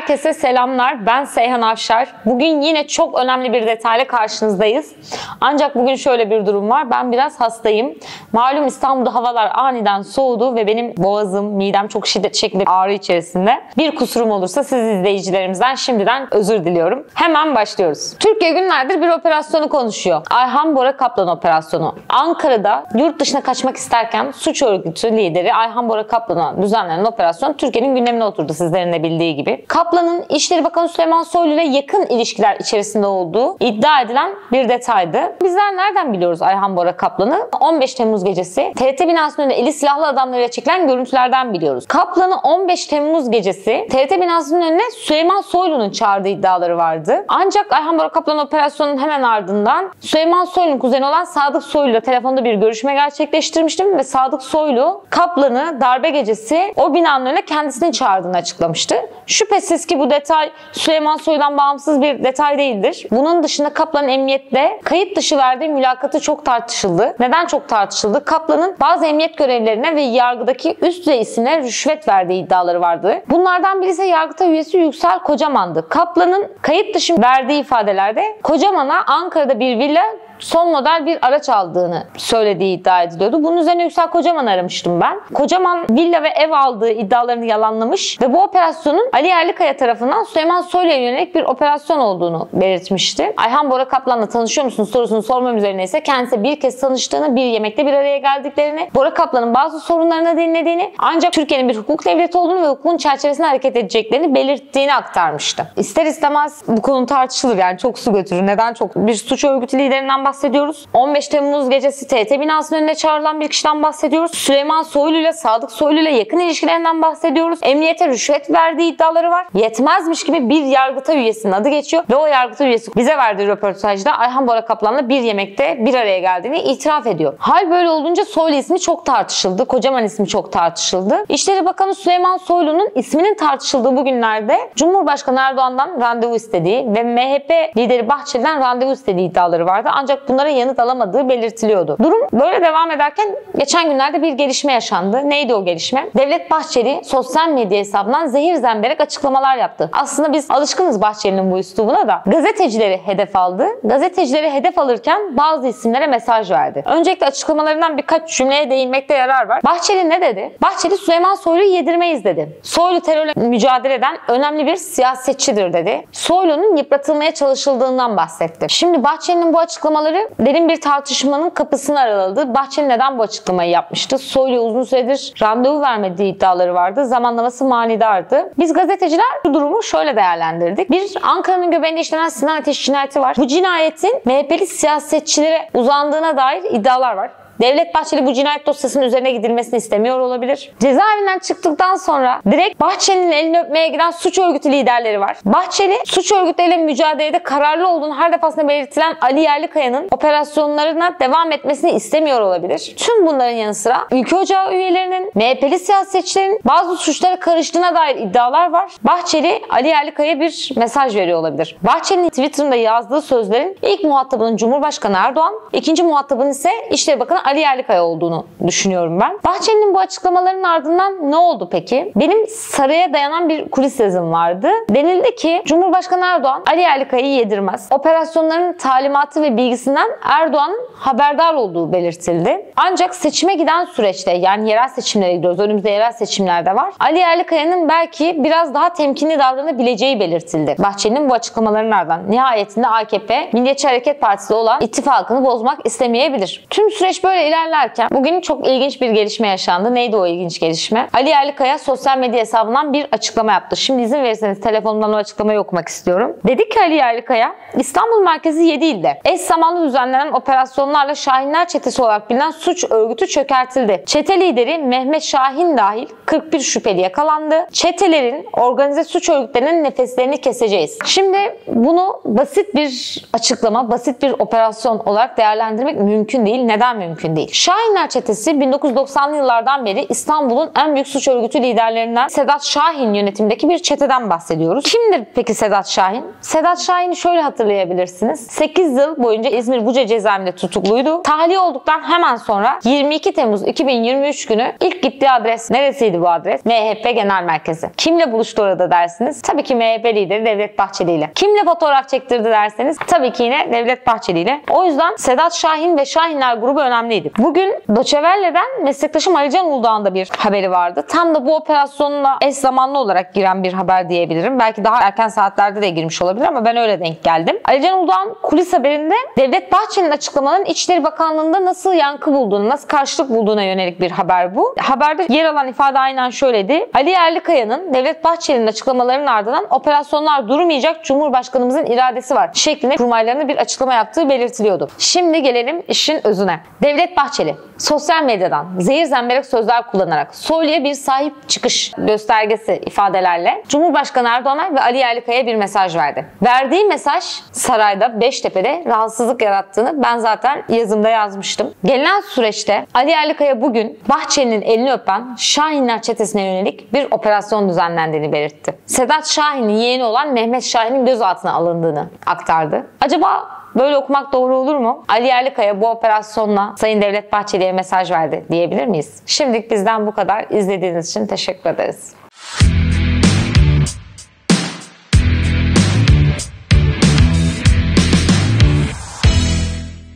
Herkese selamlar. Ben Seyhan Afşar. Bugün yine çok önemli bir detayla karşınızdayız. Ancak bugün şöyle bir durum var. Ben biraz hastayım. Malum İstanbul'da havalar aniden soğudu ve benim boğazım, midem çok şiddet şekilde ağrı içerisinde. Bir kusurum olursa siz izleyicilerimizden şimdiden özür diliyorum. Hemen başlıyoruz. Türkiye günlerdir bir operasyonu konuşuyor. Ayhan Bora Kaplan operasyonu. Ankara'da yurt dışına kaçmak isterken suç örgütü lideri Ayhan Bora Kaplan'a düzenlenen operasyon Türkiye'nin gündemine oturdu sizlerin de bildiği gibi. Kaplan'ın İçişleri Bakanı Süleyman Soylu ile yakın ilişkiler içerisinde olduğu iddia edilen bir detaydı. Bizler nereden biliyoruz Ayhan Bora Kaplan'ı? 15 Temmuz gecesi TRT binasının önünde eli silahlı adamlarıyla çekilen görüntülerden biliyoruz. Kaplan'ı 15 Temmuz gecesi TRT binasının önüne Süleyman Soylu'nun çağırdığı iddiaları vardı. Ancak Ayhan Bora Kaplan operasyonunun hemen ardından Süleyman Soylu'nun kuzeni olan Sadık Soylu ile telefonda bir görüşme gerçekleştirmiştim ve Sadık Soylu Kaplan'ı darbe gecesi o binanın önüne kendisini çağırdığını açıklamıştı. Şüphesiz ki bu detay Süleyman Soylu'dan bağımsız bir detay değildir. Bunun dışında Kaplan'ın emniyette kayıt dışı verdiği mülakatı çok tartışıldı. Neden çok tartışıldı? Kaplan'ın bazı emniyet görevlilerine ve yargıdaki üst düzey isimlere rüşvet verdiği iddiaları vardı. Bunlardan birisi yargıta üyesi Yüksel Kocaman'dı. Kaplan'ın kayıt dışı verdiği ifadelerde Kocaman'a Ankara'da bir villa son model bir araç aldığını söylediği iddia ediliyordu. Bunun üzerine Yüksel Kocaman aramıştım ben. Kocaman villa ve ev aldığı iddialarını yalanlamış ve bu operasyonun Ali Yerlikaya tarafından Süleyman Soylu'ya yönelik bir operasyon olduğunu belirtmişti. Ayhan Bora Kaplan'la tanışıyor musunuz sorusunu sormam üzerine ise kendisi bir kez tanıştığını, bir yemekte bir araya geldiklerini, Bora Kaplan'ın bazı sorunlarını dinlediğini ancak Türkiye'nin bir hukuk devleti olduğunu ve hukukun çerçevesinde hareket edeceklerini belirttiğini aktarmıştı. İster istemez bu konu tartışılır yani çok su götürür. Neden çok? Bir suç örgütü liderinden bahsediyoruz. 15 Temmuz gecesi TT binasının önüne çağrılan bir kişiden bahsediyoruz. Süleyman Soylu ile Sadık Soylu ile yakın ilişkilerinden bahsediyoruz. Emniyete rüşvet verdiği iddiaları var. Yetmezmiş gibi bir yargıta üyesinin adı geçiyor ve o yargıta üyesi bize verdiği röportajda Ayhan Bora Kaplan'la bir yemekte bir araya geldiğini itiraf ediyor. Hal böyle olunca Soylu ismi çok tartışıldı. Kocaman ismi çok tartışıldı. İşleri Bakanı Süleyman Soylu'nun isminin tartışıldığı bu günlerde Cumhurbaşkanı Erdoğan'dan randevu istediği ve MHP lideri Bahçeli'den randevu istediği iddiaları vardı. Ancak bunlara yanıt alamadığı belirtiliyordu. Durum böyle devam ederken geçen günlerde bir gelişme yaşandı. Neydi o gelişme? Devlet Bahçeli sosyal medya hesabından zehir zemberek açıklamalar yaptı. Aslında biz alışkınız Bahçeli'nin bu üslubuna da. Gazetecileri hedef aldı. Gazetecileri hedef alırken bazı isimlere mesaj verdi. Öncelikle açıklamalarından birkaç cümleye değinmekte yarar var. Bahçeli ne dedi? Bahçeli Süleyman Soylu'yu yedirmeyiz dedi. Soylu terörle mücadele eden önemli bir siyasetçidir dedi. Soylu'nun yıpratılmaya çalışıldığından bahsetti. Şimdi Bahçeli'nin bu açıklamaları derin bir tartışmanın kapısını araladı. Bahçeli neden bu açıklamayı yapmıştı? Soylu uzun süredir randevu vermediği iddiaları vardı. Zamanlaması manidardı. Biz gazeteciler bu durumu şöyle değerlendirdik. Bir Ankara'nın göbeğinde işlenen Sinan Ateş cinayeti var. Bu cinayetin MHP'li siyasetçilere uzandığına dair iddialar var. Devlet Bahçeli bu cinayet dosyasının üzerine gidilmesini istemiyor olabilir. Cezaevinden çıktıktan sonra direkt Bahçeli'nin elini öpmeye giden suç örgütü liderleri var. Bahçeli suç örgütleriyle mücadelede kararlı olduğunu her defasında belirtilen Ali Yerlikaya'nın operasyonlarına devam etmesini istemiyor olabilir. Tüm bunların yanı sıra Ülke Ocağı üyelerinin, MHP'li siyasetçilerin bazı suçlara karıştığına dair iddialar var. Bahçeli Ali Yerlikaya'ya bir mesaj veriyor olabilir. Bahçeli'nin Twitter'ında yazdığı sözlerin ilk muhatabının Cumhurbaşkanı Erdoğan, ikinci muhatabın ise İşleri Bakanı Ali Yerlikaya olduğunu düşünüyorum ben. Bahçeli'nin bu açıklamaların ardından ne oldu peki? Benim saraya dayanan bir kulis yazım vardı. Denildi ki Cumhurbaşkanı Erdoğan Ali Yerlikaya'yı yedirmez. Operasyonların talimatı ve bilgisinden Erdoğan'ın haberdar olduğu belirtildi. Ancak seçime giden süreçte yani yerel seçimlere gidiyoruz. Önümüzde yerel seçimler de var. Ali Yerlikaya'nın belki biraz daha temkinli davranabileceği belirtildi. Bahçeli'nin bu açıklamalarının ardından nihayetinde AKP Milliyetçi Hareket Partisi olan ittifakını bozmak istemeyebilir. Tüm süreç böyle ilerlerken bugün çok ilginç bir gelişme yaşandı. Neydi o ilginç gelişme? Ali Yerlikaya sosyal medya hesabından bir açıklama yaptı. Şimdi izin verirseniz telefonumdan o açıklamayı okumak istiyorum. Dedi ki Ali Yerlikaya, İstanbul merkezi 7 ilde eş zamanlı düzenlenen operasyonlarla Şahinler Çetesi olarak bilinen suç örgütü çökertildi. Çete lideri Mehmet Şahin dahil 41 şüpheli yakalandı. Çetelerin organize suç örgütlerinin nefeslerini keseceğiz. Şimdi bunu basit bir açıklama, basit bir operasyon olarak değerlendirmek mümkün değil. Neden mümkün mümkün değil. Şahinler çetesi 1990'lı yıllardan beri İstanbul'un en büyük suç örgütü liderlerinden Sedat Şahin yönetimindeki bir çeteden bahsediyoruz. Kimdir peki Sedat Şahin? Sedat Şahin'i şöyle hatırlayabilirsiniz. 8 yıl boyunca İzmir Buca cezaevinde tutukluydu. Tahliye olduktan hemen sonra 22 Temmuz 2023 günü ilk gittiği adres neresiydi bu adres? MHP Genel Merkezi. Kimle buluştu orada dersiniz? Tabii ki MHP lideri Devlet Bahçeli ile. Kimle fotoğraf çektirdi derseniz? Tabii ki yine Devlet Bahçeli ile. O yüzden Sedat Şahin ve Şahinler grubu önemliydi. Bugün Doçevelle'den meslektaşım Alican Uludağ'ın da bir haberi vardı. Tam da bu operasyonla eş zamanlı olarak giren bir haber diyebilirim. Belki daha erken saatlerde de girmiş olabilir ama ben öyle denk geldim. Alican Uludağ'ın kulis haberinde Devlet Bahçeli'nin açıklamaların İçişleri Bakanlığı'nda nasıl yankı bulduğunu, nasıl karşılık bulduğuna yönelik bir haber bu. Haberde yer alan ifade aynen şöyleydi. Ali Yerlikaya'nın Devlet Bahçeli'nin açıklamalarının ardından operasyonlar durmayacak Cumhurbaşkanımızın iradesi var şeklinde kurmaylarına bir açıklama yaptığı belirtiliyordu. Şimdi gelelim işin özüne. Devlet Bahçeli sosyal medyadan zehir zemberek sözler kullanarak Soylu'ya bir sahip çıkış göstergesi ifadelerle Cumhurbaşkanı Erdoğan'a ve Ali Yerlikaya'ya bir mesaj verdi. Verdiği mesaj sarayda Beştepe'de rahatsızlık yarattığını ben zaten yazımda yazmıştım. Gelinen süreçte Ali Yerlikaya bugün Bahçeli'nin elini öpen Şahinler çetesine yönelik bir operasyon düzenlendiğini belirtti. Sedat Şahin'in yeğeni olan Mehmet Şahin'in gözaltına alındığını aktardı. Acaba Böyle okumak doğru olur mu? Ali Yerlikaya bu operasyonla Sayın Devlet Bahçeli'ye mesaj verdi diyebilir miyiz? Şimdilik bizden bu kadar. İzlediğiniz için teşekkür ederiz.